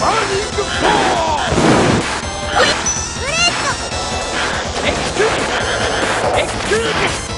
エクスバー